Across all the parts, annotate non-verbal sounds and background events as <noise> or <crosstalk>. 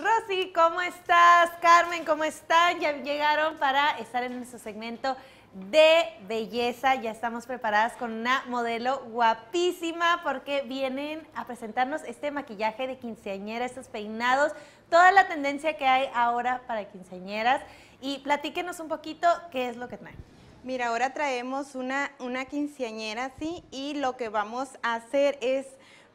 Rosy, ¿cómo estás? Carmen, ¿cómo están? Ya llegaron para estar en nuestro segmento de belleza. Ya estamos preparadas con una modelo guapísima porque vienen a presentarnos este maquillaje de quinceañera, estos peinados, toda la tendencia que hay ahora para quinceañeras. Y platíquenos un poquito qué es lo que traen. Mira, ahora traemos una, una quinceañera, ¿sí? Y lo que vamos a hacer es,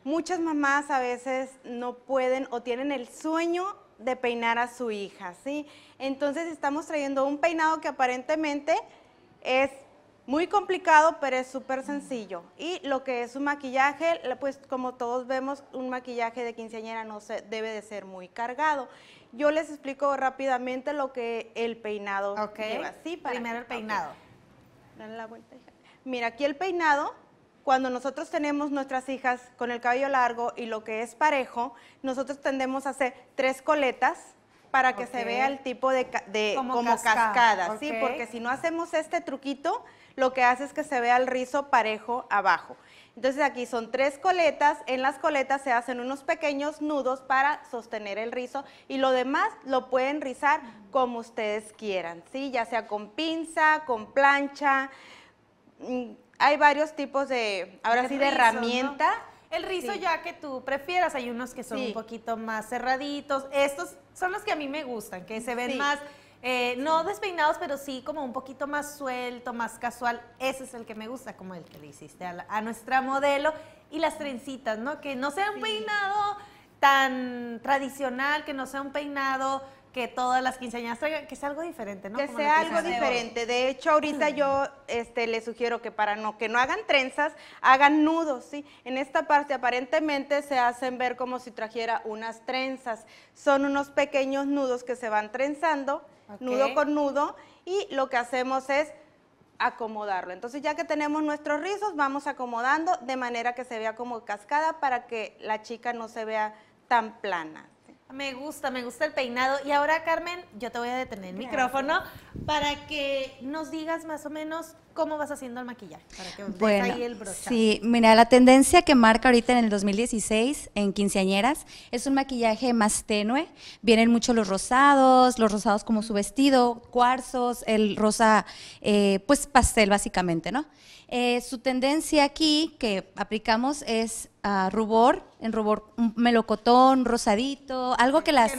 muchas mamás a veces no pueden o tienen el sueño de peinar a su hija, ¿sí? Entonces estamos trayendo un peinado que aparentemente es muy complicado, pero es súper sencillo. Y lo que es un maquillaje, pues como todos vemos, un maquillaje de quinceañera no se, debe de ser muy cargado. Yo les explico rápidamente lo que el peinado lleva. Sí, Primero el peinado. Dale la vuelta. Mira, aquí el peinado, cuando nosotros tenemos nuestras hijas con el cabello largo y lo que es parejo, nosotros tendemos a hacer tres coletas, para que se vea el tipo de, como, cascada, ¿sí? Porque si no hacemos este truquito, lo que hace es que se vea el rizo parejo abajo. Entonces aquí son tres coletas, en las coletas se hacen unos pequeños nudos para sostener el rizo y lo demás lo pueden rizar como ustedes quieran, ¿sí? Ya sea con pinza, con plancha, hay varios tipos de, ahora sí, de herramienta. El rizo ya que tú prefieras, hay unos que son un poquito más cerraditos. Estos son los que a mí me gustan, que se ven más, eh, no despeinados, pero sí como un poquito más suelto, más casual. Ese es el que me gusta, como el que le hiciste a, nuestra modelo. Y las trencitas, ¿no? Que no sea un peinado tan tradicional, que no sea un peinado que todas las quinceañeras traigan, que sea algo diferente, ¿no? Que sea algo diferente. De hecho, ahorita yo <clears throat> este, les sugiero que para no, que no hagan trenzas, hagan nudos, ¿sí? En esta parte aparentemente se hacen ver como si trajera unas trenzas. Son unos pequeños nudos que se van trenzando, nudo con nudo, y lo que hacemos es acomodarlo. Entonces ya que tenemos nuestros rizos, vamos acomodando de manera que se vea como cascada para que la chica no se vea tan plana. Me gusta, me gusta el peinado. Y ahora, Carmen, yo te voy a detener el micrófono para que nos digas más o menos cómo vas haciendo el maquillaje, para que bueno, ahí el. Sí, mira, la tendencia que marca ahorita en el 2016 en quinceañeras es un maquillaje más tenue. Vienen mucho los rosados, los rosados como su vestido, cuarzos, el rosa, eh, pues pastel básicamente, ¿no? Eh, su tendencia aquí que aplicamos es uh, rubor, en rubor un melocotón, rosadito, algo que, las,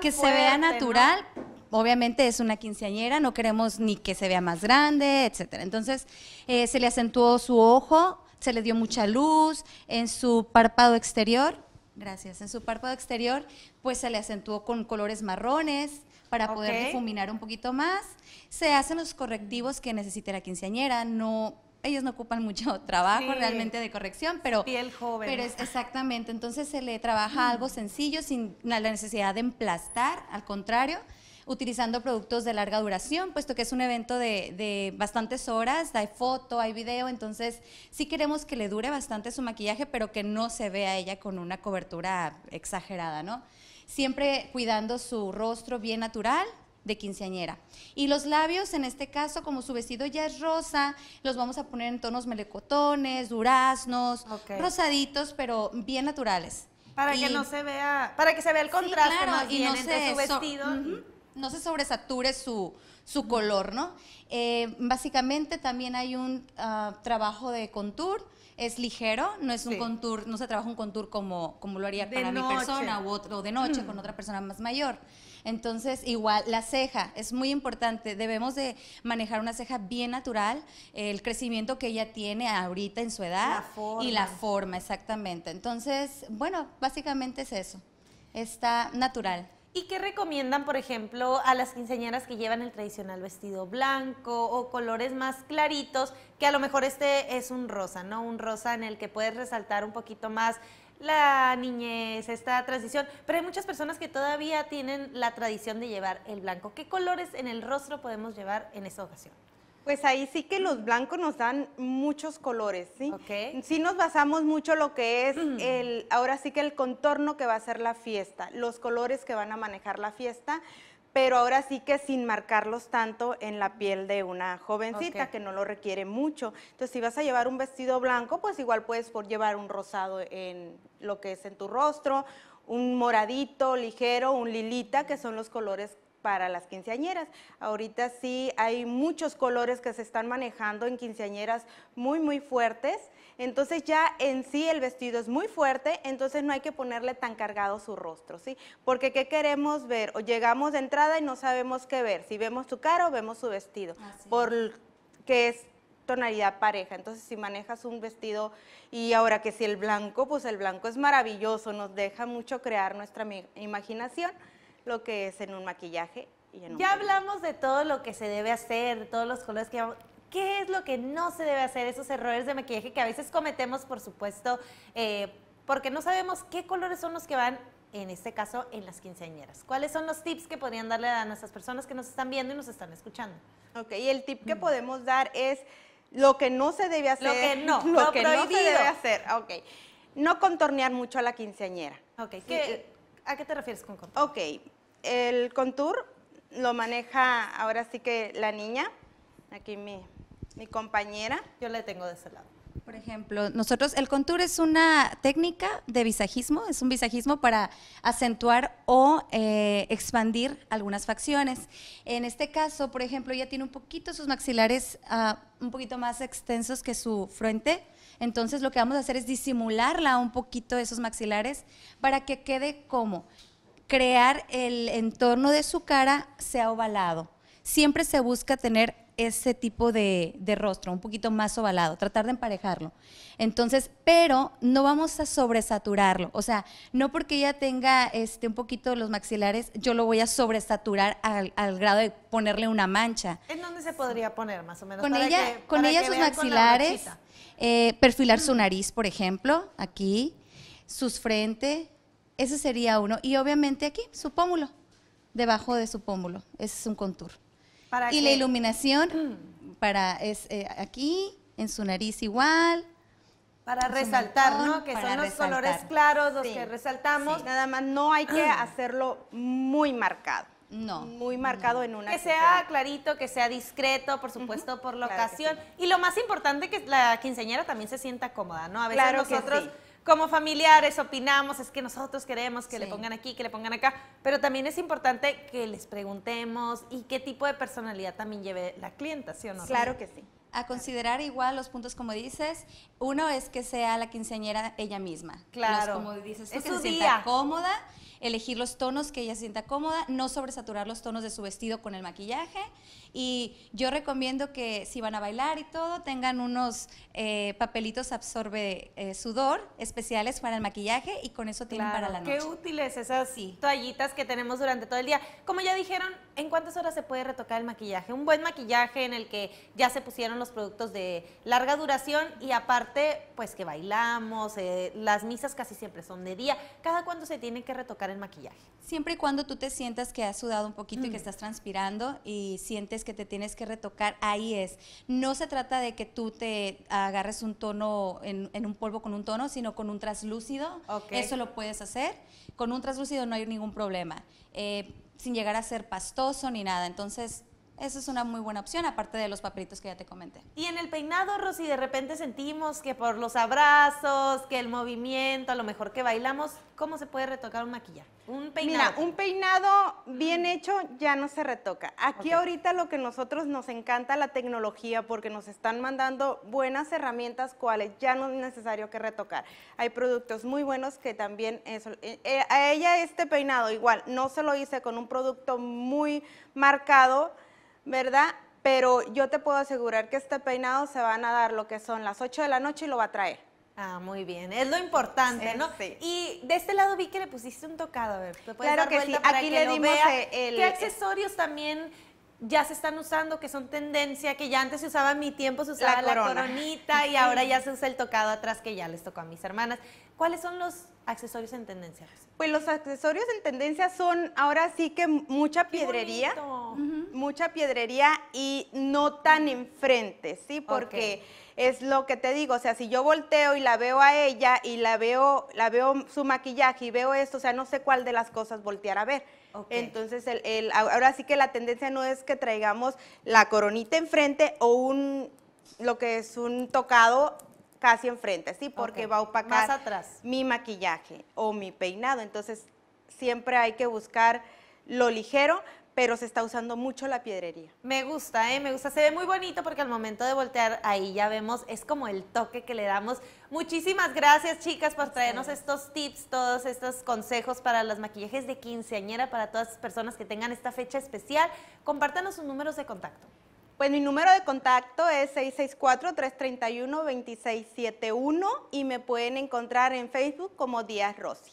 que, se vea natural. Obviamente es una quinceañera, no queremos ni que se vea más grande, etcétera. Entonces eh, se le acentuó su ojo, se le dio mucha luz en su párpado exterior. Gracias. En su párpado exterior, pues se le acentuó con colores marrones para poder difuminar un poquito más. Se hacen los correctivos que necesite la quinceañera, no ellos no ocupan mucho <laughs> trabajo realmente de corrección, pero... Piel joven. Pero es exactamente, entonces se le trabaja algo sencillo sin la necesidad de emplastar, al contrario, utilizando productos de larga duración, puesto que es un evento de, de, bastantes horas, hay foto, hay video, entonces sí queremos que le dure bastante su maquillaje, pero que no se vea ella con una cobertura exagerada, ¿no? Siempre cuidando su rostro bien natural, de quinceañera. Y los labios, en este caso, como su vestido ya es rosa, los vamos a poner en tonos melecotones, duraznos, rosaditos, pero bien naturales. Para que no se vea, para que se vea el contraste más y no entre su vestido. No se sobresature su, su color, ¿no? Eh, básicamente también hay un ah, trabajo de contour, es ligero, no es un contour, no se trabaja un contour como, como lo haría para mi persona o, otro, de noche con otra persona más mayor. Entonces, igual, la ceja es muy importante. Debemos de manejar una ceja bien natural, el crecimiento que ella tiene ahorita en su edad y la forma, exactamente. Entonces, bueno, básicamente es eso. Está natural. ¿Y qué recomiendan, por ejemplo, a las quinceañeras que llevan el tradicional vestido blanco o colores más claritos, que a lo mejor este es un rosa, ¿no? Un rosa en el que puedes resaltar un poquito más la niñez, esta transición, pero hay muchas personas que todavía tienen la tradición de llevar el blanco. ¿Qué colores en el rostro podemos llevar en esta ocasión? Pues ahí sí que los blancos nos dan muchos colores, ¿sí? Sí nos basamos mucho lo que es mm. el, ahora sí que el contorno que va a ser la fiesta, los colores que van a manejar la fiesta, pero ahora sí que sin marcarlos tanto en la piel de una jovencita que no lo requiere mucho. Entonces, si vas a llevar un vestido blanco, pues igual puedes por llevar un rosado en lo que es en tu rostro, un moradito ligero, un lilita, que son los colores para las quinceañeras. Ahorita sí hay muchos colores que se están manejando en quinceañeras muy, muy fuertes. Entonces ya en sí el vestido es muy fuerte, entonces no hay que ponerle tan cargado su rostro, ¿sí? Porque ¿qué queremos ver? O llegamos de entrada y no sabemos qué ver, si vemos su cara o vemos su vestido, porque es tonalidad pareja. Entonces, si manejas un vestido y ahora que si el blanco, pues el blanco es maravilloso, nos deja mucho crear nuestra imaginación lo que es en un maquillaje. Y en un ya hablamos de todo lo que se debe hacer, todos los colores que ¿Qué es lo que no se debe hacer? Esos errores de maquillaje que a veces cometemos, por supuesto, eh, porque no sabemos qué colores son los que van, en este caso, en las quinceañeras. ¿Cuáles son los tips que podrían darle a nuestras personas que nos están viendo y nos están escuchando? Ok, y el tip que mm. podemos dar es lo que no se debe hacer. Lo que no, <laughs> lo, que no se debe hacer. Ok. No contornear mucho a la quinceañera. Ok. ¿Qué, ¿A qué te refieres con contour? Ok. El contour lo maneja ahora sí que la niña. Aquí mi, mi compañera. Yo le tengo de ese lado. Por ejemplo, nosotros, el contour es una técnica de visajismo, es un visajismo para acentuar o eh, expandir algunas facciones. En este caso, por ejemplo, ella tiene un poquito sus maxilares ah, un poquito más extensos que su frente, entonces lo que vamos a hacer es disimularla un poquito esos maxilares para que quede como crear el entorno de su cara sea ovalado. Siempre se busca tener ese tipo de, rostro, un poquito más ovalado, tratar de emparejarlo. Entonces, pero no vamos a sobresaturarlo, o sea, no porque ella tenga este, un poquito los maxilares, yo lo voy a sobresaturar al, grado de ponerle una mancha. ¿En dónde se podría poner más o menos? Con ella, con ella sus maxilares, eh, perfilar su nariz, por ejemplo, aquí, sus frente, ese sería uno, y obviamente aquí, su pómulo, debajo de su pómulo, ese es un contour y la iluminación mm. para es eh, aquí, en su nariz igual. Para resaltar, ¿no? Que son los colores claros los que resaltamos. Nada más no hay que hacerlo muy marcado. No. Muy marcado en una. Que sea clarito, que sea discreto, por supuesto, por la ocasión. Y lo más importante, que la quinceañera también se sienta cómoda, ¿no? A veces nosotros como familiares opinamos, es que nosotros queremos que le pongan aquí, que le pongan acá, pero también es importante que les preguntemos y qué tipo de personalidad también lleve la clienta, ¿sí o no? Claro que sí. A considerar igual los puntos como dices, uno es que sea la quinceañera ella misma. Claro. como dices, es que se sienta cómoda elegir los tonos que ella sienta cómoda, no sobresaturar los tonos de su vestido con el maquillaje. Y yo recomiendo que si van a bailar y todo, tengan unos eh, papelitos absorbe eh, sudor especiales para el maquillaje y con eso tienen para la noche. Qué útiles esas toallitas que tenemos durante todo el día. Como ya dijeron, ¿en cuántas horas se puede retocar el maquillaje? Un buen maquillaje en el que ya se pusieron los productos de larga duración y aparte, pues que bailamos, eh, las misas casi siempre son de día. ¿Cada cuándo se tiene que retocar el maquillaje? Siempre y cuando tú te sientas que has sudado un poquito y que estás transpirando y sientes que te tienes que retocar, ahí es. No se trata de que tú te agarres un tono en, un polvo con un tono, sino con un traslúcido. Eso lo puedes hacer. Con un traslúcido no hay ningún problema. Eh, sin llegar a ser pastoso ni nada. Entonces, esa es una muy buena opción, aparte de los papelitos que ya te comenté. Y en el peinado, Rosy, de repente sentimos que por los abrazos, que el movimiento, a lo mejor que bailamos, ¿cómo se puede retocar un maquillaje? Un peinado. Mira, un peinado bien hecho ya no se retoca. Aquí ahorita lo que nosotros nos encanta la tecnología porque nos están mandando buenas herramientas cuales ya no es necesario que retocar. Hay productos muy buenos que también eso, eh, eh, a ella este peinado igual no se lo hice con un producto muy marcado ¿verdad? Pero yo te puedo asegurar que este peinado se van a dar lo que son las 8 de la noche y lo va a traer. Ah, muy bien. Es lo importante, ¿no? Sí. Y de este lado vi que le pusiste un tocado. A ver, ¿te puedes claro que sí. Aquí le dimos el, ¿Qué accesorios también ya se están usando, que son tendencia, que ya antes se usaba en mi tiempo, se usaba la, coronita y ahora ya se usa el tocado atrás que ya les tocó a mis hermanas. ¿Cuáles son los accesorios en tendencia? Pues los accesorios en tendencia son ahora sí que mucha piedrería, mucha piedrería y no tan enfrente, ¿sí? Porque es lo que te digo, o sea, si yo volteo y la veo a ella y la veo, la veo su maquillaje y veo esto, o sea, no sé cuál de las cosas voltear a ver. Entonces, el, ahora sí que la tendencia no es que traigamos la coronita enfrente o un, lo que es un tocado casi enfrente, ¿sí? Porque va a opacar Más atrás. mi maquillaje o mi peinado. Entonces, siempre hay que buscar lo ligero, pero se está usando mucho la piedrería. Me gusta, ¿eh? Me gusta. Se ve muy bonito porque al momento de voltear ahí ya vemos, es como el toque que le damos. Muchísimas gracias, chicas, por traernos estos tips, todos estos consejos para los maquillajes de quinceañera, para todas las personas que tengan esta fecha especial. Compártanos sus números de contacto. Pues mi número de contacto es 664-331-2671 y me pueden encontrar en Facebook como Díaz Rossi.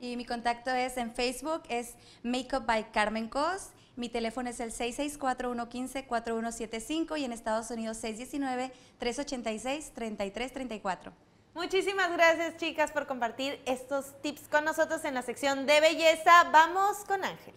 Y mi contacto es en Facebook, es Makeup by Carmen Cos. Mi teléfono es el 664-115-4175 y en Estados Unidos 619-386-3334. Muchísimas gracias, chicas, por compartir estos tips con nosotros en la sección de belleza. Vamos con Ángel.